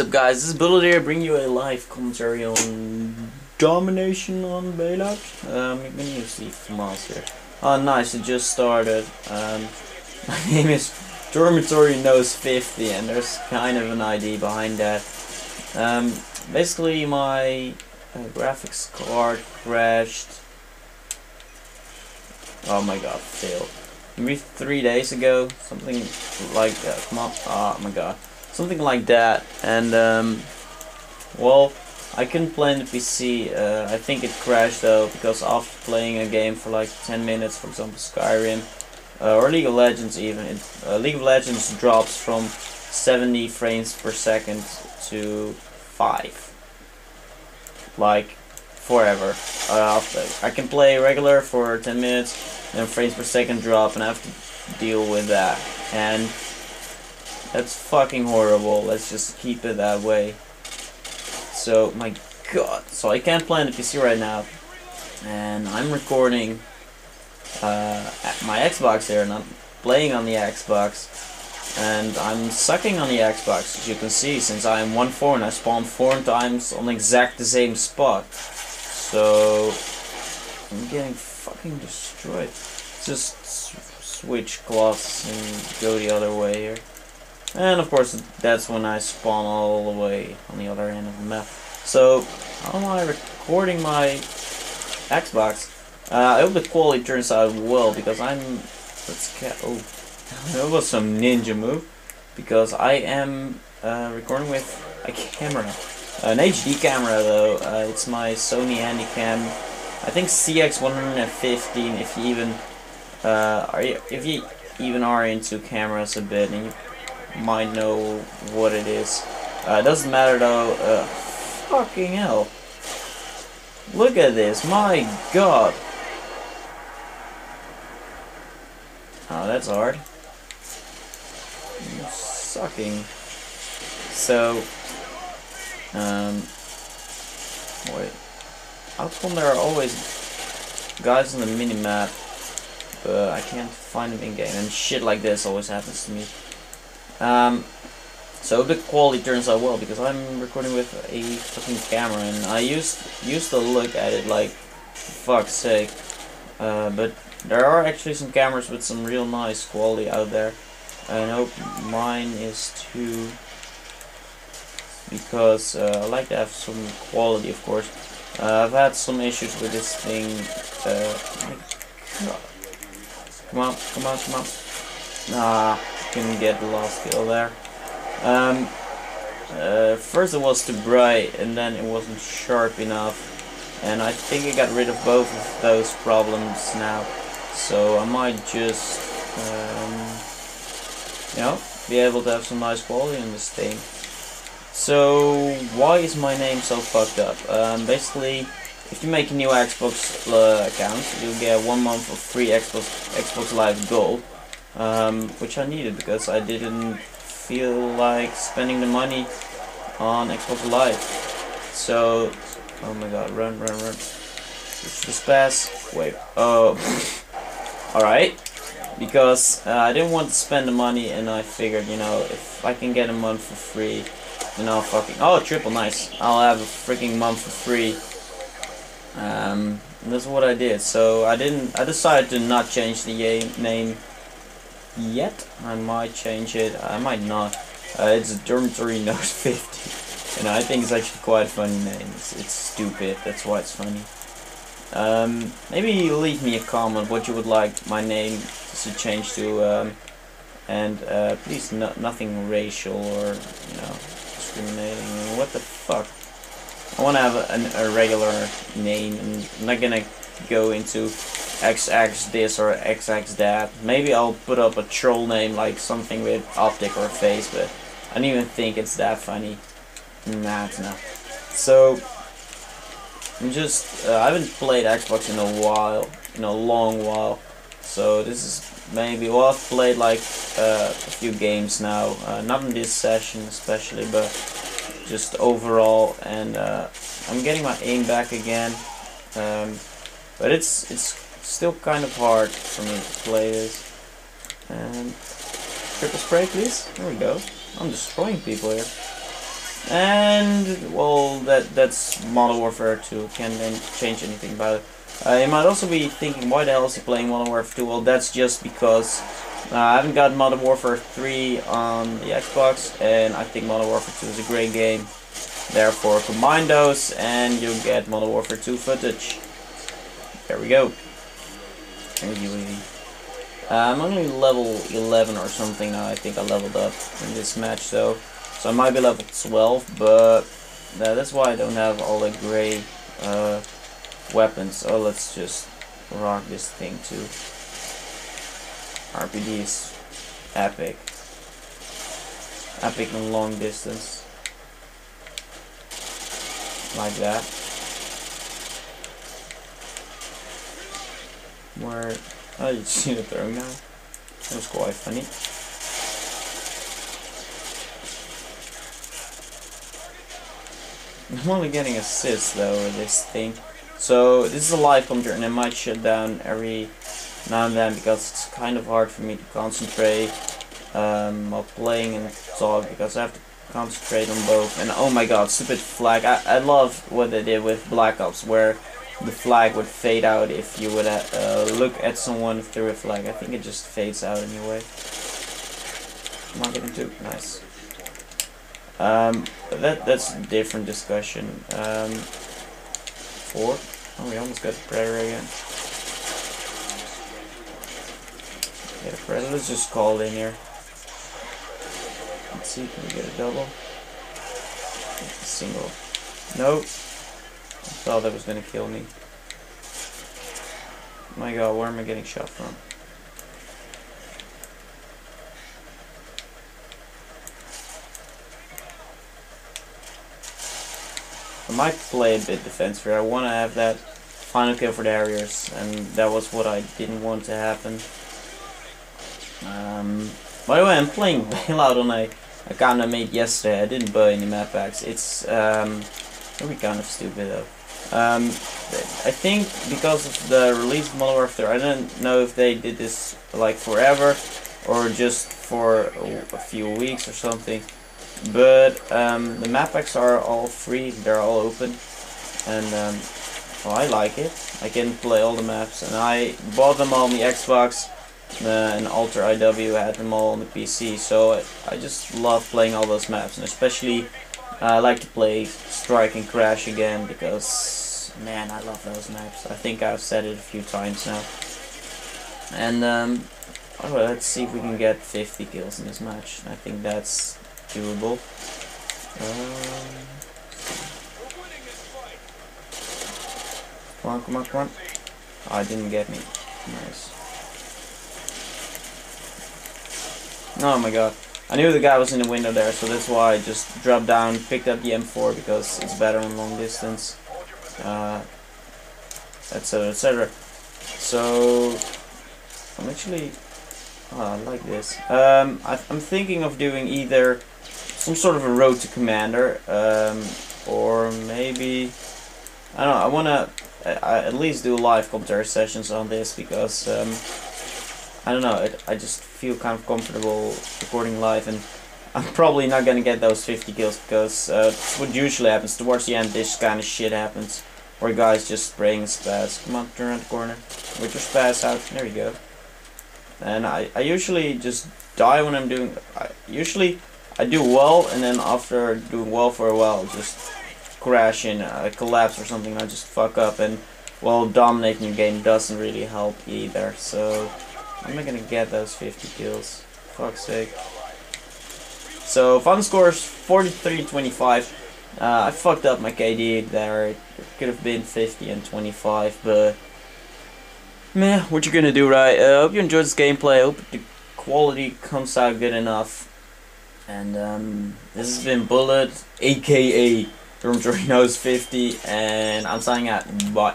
up guys, this is Bullet here, bring you a live commentary on Domination on Bailout. Um, I'm gonna use the here. Oh nice, it just started. Um, my name is Dormitory Nose 50 and there's kind of an ID behind that. Um, basically my uh, graphics card crashed. Oh my god, failed. Maybe three days ago, something like that. Come on, oh my god something like that and um, well I couldn't play on the PC uh, I think it crashed though because after playing a game for like 10 minutes for example Skyrim uh, or League of Legends even it, uh, League of Legends drops from 70 frames per second to 5 like forever. Uh, I can play regular for 10 minutes then frames per second drop and I have to deal with that. And that's fucking horrible. Let's just keep it that way. So, my god. So I can't play on the PC right now. And I'm recording uh, my Xbox there, and I'm playing on the Xbox. And I'm sucking on the Xbox, as you can see, since I'm 1-4 and I spawned 4 times on exact the same spot. So, I'm getting fucking destroyed. Just switch cloths and go the other way here. And of course, that's when I spawn all the way on the other end of the map. So, how am I recording my Xbox? Uh, I hope the quality turns out well, because I'm... Let's get... Oh, that was some ninja move. Because I am uh, recording with a camera. An HD camera, though. Uh, it's my Sony Handycam. I think CX115, if you even... Uh, are you, if you even are into cameras a bit, and you might know what it is. Uh, doesn't matter though. Uh, fucking hell. Look at this. My god. Oh, that's hard. sucking. So, um, wait. How come there are always guys on the mini-map, but I can't find them in-game, and shit like this always happens to me. Um, so the quality turns out well because I'm recording with a fucking camera and I used used to look at it like fuck's sake. Uh, but there are actually some cameras with some real nice quality out there. I hope mine is too because uh, I like to have some quality of course. Uh, I've had some issues with this thing. Uh, come on, come on, come on. Ah can get the last kill there. Um, uh, first it was too bright and then it wasn't sharp enough. And I think I got rid of both of those problems now. So I might just um, you know be able to have some nice quality in this thing so why is my name so fucked up? Um, basically if you make a new Xbox uh, account you'll get one month of free Xbox Xbox Live Gold um, which I needed because I didn't feel like spending the money on Xbox Live. So, oh my god, run, run, run. Just pass. Wait. Oh. Alright. Because uh, I didn't want to spend the money and I figured, you know, if I can get a month for free, then I'll fucking... Oh, triple, nice. I'll have a freaking month for free. Um, that's what I did. So I didn't... I decided to not change the name yet. I might change it. I might not. Uh, it's Dormitory Note 50. And I think it's actually quite a funny name. It's, it's stupid. That's why it's funny. Um, maybe leave me a comment what you would like my name to change to. Um, and uh, please no, nothing racial or you know discriminating. What the fuck? I want to have a, a, regular name and I'm not gonna go into XX this or XX that. Maybe I'll put up a troll name like something with optic or face, but I don't even think it's that funny. Nah, it's not. So, I'm just, uh, I haven't played Xbox in a while, in a long while. So this is maybe, well I've played like uh, a few games now, uh, not in this session especially, but just overall, and uh, I'm getting my aim back again. Um, but it's it's still kind of hard for me to play this. And triple spray, please. There we go. I'm destroying people here. And well, that that's Modern Warfare 2. Can't change anything about it. Uh, you might also be thinking, why the hell is he playing Modern Warfare 2? Well, that's just because uh, I haven't got Modern Warfare 3 on the Xbox, and I think Modern Warfare 2 is a great game. Therefore, combine those, and you'll get Modern Warfare 2 footage. There we go. Uh, I'm only level 11 or something now. I think I leveled up in this match, so So I might be level 12, but that's why I don't have all the gray uh, weapons. Oh, let's just rock this thing too. RPD's epic. Epic and long distance. Like that. Where oh you see the throw now? That was quite funny. I'm only getting assists though with this thing. So this is a live computer and it might shut down every now and then because it's kind of hard for me to concentrate um, while playing and talk because I have to concentrate on both. And oh my god, stupid flag. I, I love what they did with Black Ops where the flag would fade out if you would uh, look at someone through a flag. I think it just fades out anyway. Come on, get into Nice. Um, that that's a different discussion. Um, four. Oh, we almost got the Predator again. Yeah, the Predator's just call in here. Let's see, can we get a double? Single. Nope. Thought that was gonna kill me. My god, where am I getting shot from? I might play a bit defense here. I want to have that final kill for Harriers, and that was what I didn't want to happen. Um, by the way, I'm playing Bailout on a account I made yesterday. I didn't buy any map packs. It's um, really kind of stupid though. Um, I think because of the release of Modern Warfare, I don't know if they did this like forever or just for a few weeks or something. But um, the map packs are all free, they're all open, and um, well, I like it. I can play all the maps, and I bought them all on the Xbox, uh, and Alter IW had them all on the PC, so I, I just love playing all those maps, and especially I like to play Strike and Crash again, because, man, I love those maps. I think I've said it a few times now. And, um, well, let's see if we can get 50 kills in this match. I think that's doable. Um, come on, come on, come on. Oh, I didn't get me. Nice. Oh my god. I knew the guy was in the window there, so that's why I just dropped down, picked up the M4 because it's better on long distance. Uh, etc, etc. So, I'm actually... Oh, I like this. Um, I, I'm thinking of doing either some sort of a road to commander, um, or maybe I don't know. I want to at least do live commentary sessions on this because um, I don't know. It, I just feel kind of comfortable recording live, and I'm probably not gonna get those 50 kills because uh, what usually happens towards the end. This kind of shit happens where guys just spraying spaz. Come on, turn around the corner with your spaz out. There you go. And I, I usually just die when I'm doing. I usually I do well, and then after doing well for a while, just crash and uh, collapse or something, I just fuck up, and well, dominating the game doesn't really help either, so I'm not gonna get those 50 kills. Fuck's sake. So, fun scores is 43-25. Uh, I fucked up my KD there. It could have been 50 and 25, but... Man, what you gonna do, right? I uh, hope you enjoyed this gameplay. I hope the quality comes out good enough. And um, this has been Bullet, aka Stormtrooper Knows 50, and I'm signing out. Bye.